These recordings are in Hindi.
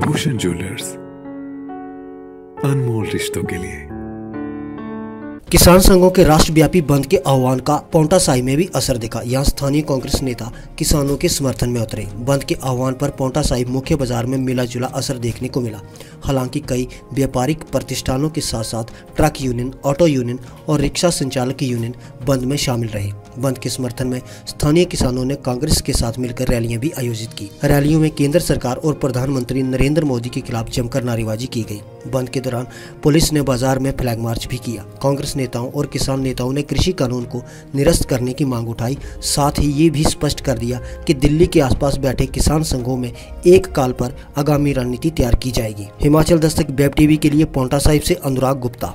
भूषण ज्वेलर्स, अनमोल रिश्तों के लिए। किसान संघों के राष्ट्रव्यापी बंद के आह्वान का पौंटा साई में भी असर दिखा। यहाँ स्थानीय कांग्रेस नेता किसानों के समर्थन में उतरे। बंद के आह्वान पर पौंटा साई मुख्य बाज़ार में मिला जुला असर देखने को मिला। हालाँकि कई व्यापारिक प्रतिष्ठानों के साथ साथ ट्रक यूनियन, ऑटो यूनियन और रिक्शा संचालक यूनियन बंद में शामिल रहे। बंद के समर्थन में स्थानीय किसानों ने कांग्रेस के साथ मिलकर रैलियाँ भी आयोजित की। रैलियों में केंद्र सरकार और प्रधानमंत्री नरेंद्र मोदी के खिलाफ जमकर नारेबाजी की गई। बंद के दौरान पुलिस ने बाज़ार में फ्लैग मार्च भी किया। कांग्रेस नेताओं और किसान नेताओं ने कृषि कानून को निरस्त करने की मांग उठाई। साथ ही ये भी स्पष्ट कर दिया कि दिल्ली के आसपास बैठे किसान संघों में एक काल पर आगामी रणनीति तैयार की जाएगी। हिमाचल दस्तक, वेब टीवी के लिए पोंटा साहिब से अनुराग गुप्ता।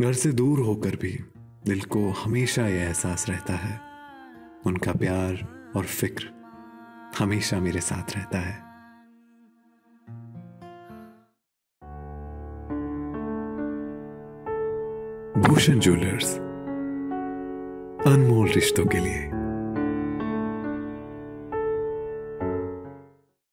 घर से दूर होकर भी दिल को हमेशा यह एहसास रहता है। उनका प्यार और फ़िक्र हमेशा मेरे साथ रहता है। भूषण ज्वेलर्स, अनमोल रिश्तों के लिए।